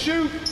Shoot.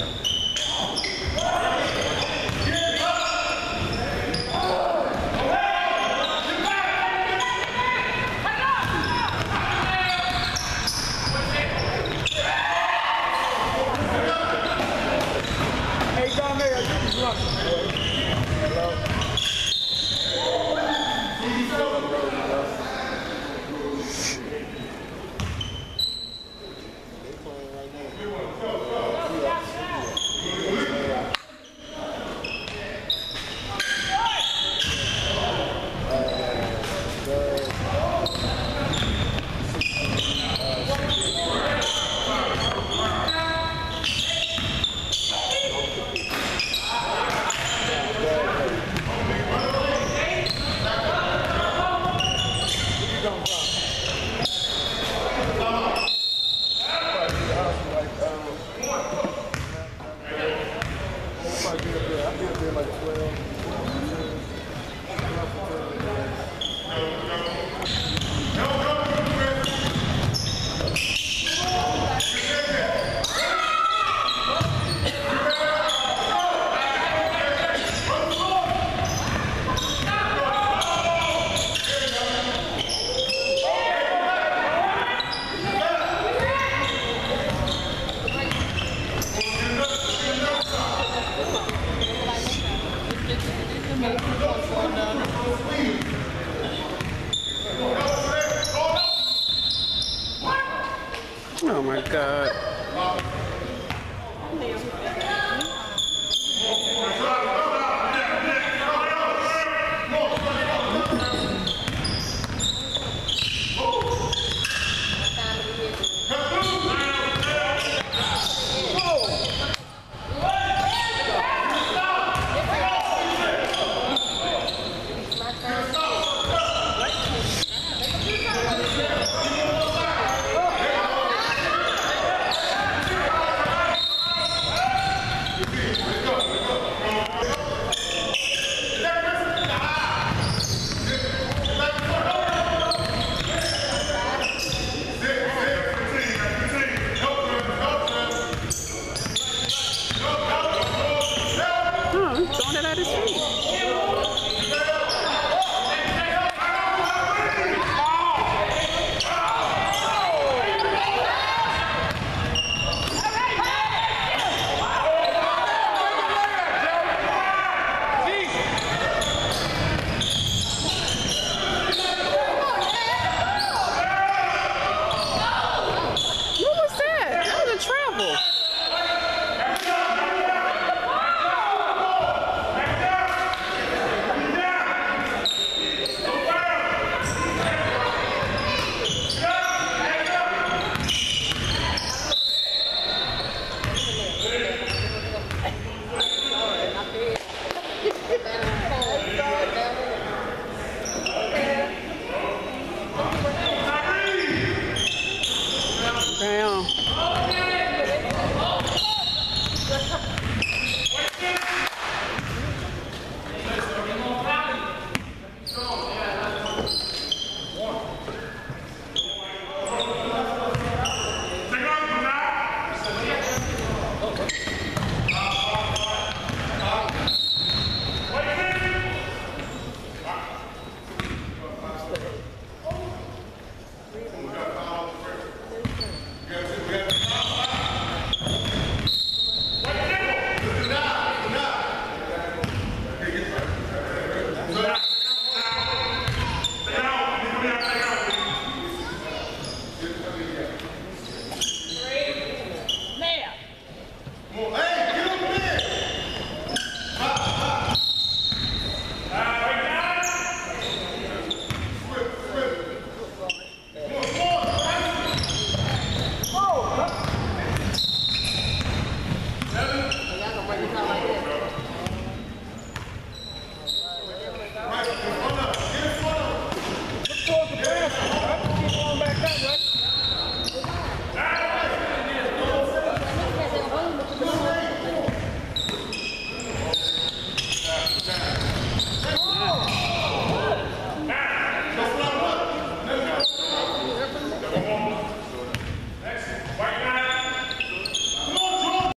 America. He's throwing it at